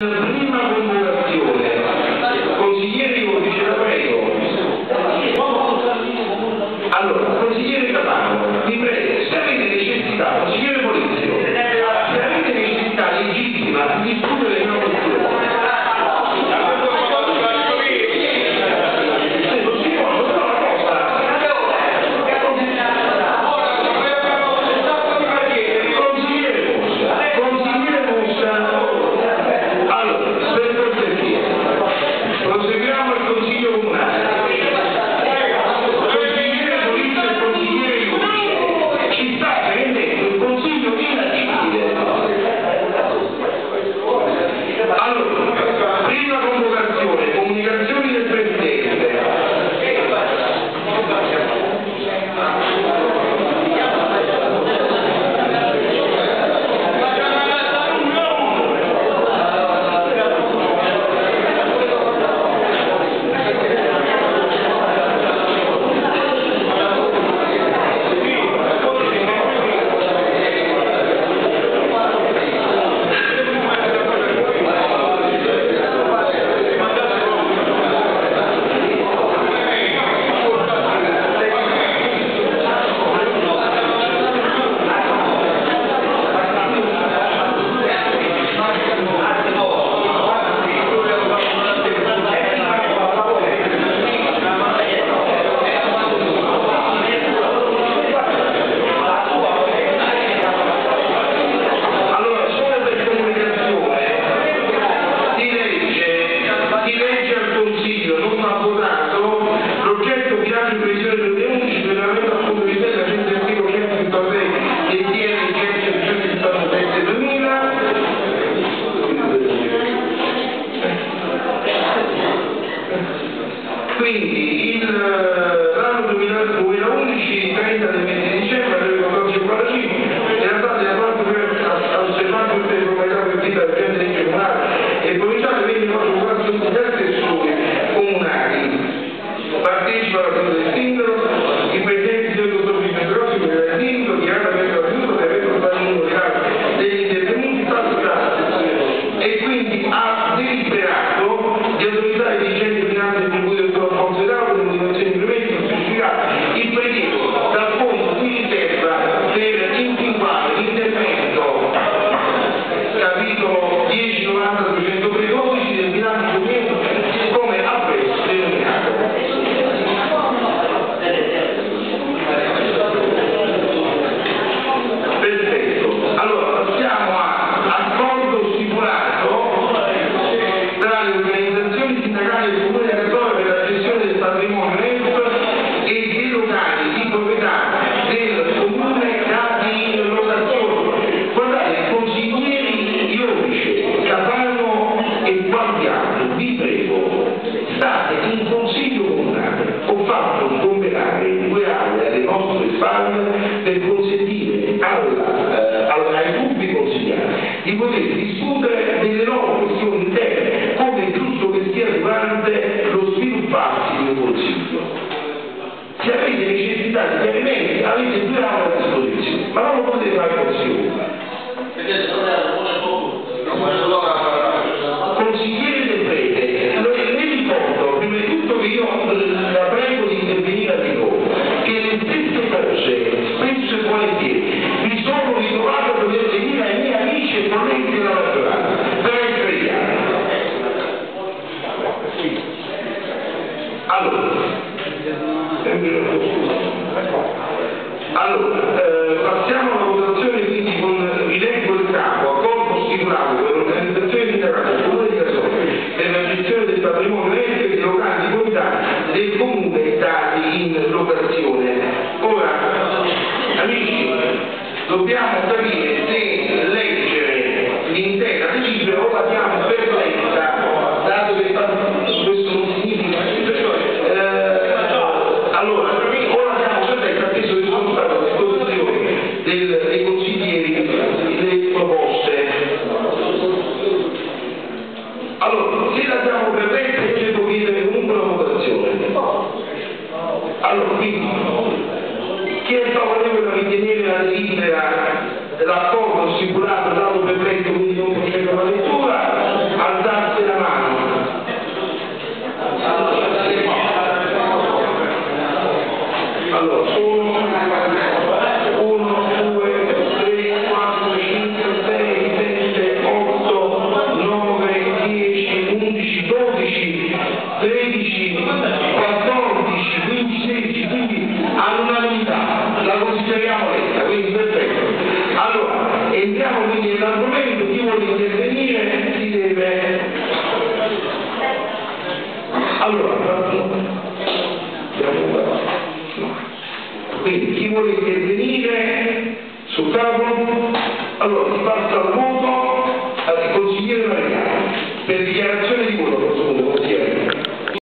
La prima popolazione di poter discutere delle loro questioni interne, come è giusto che sia durante lo svilupparsi del Consiglio. Se avete necessità di chiarimenti, avete due anni a disposizione, ma non lo potete fare così. Consigliere del prete, allora, mi ricordo prima di tutto che io eh, possiamo ottenere Paulo. Quindi chi vuole intervenire sul capo, allora si passa al voto, al consigliere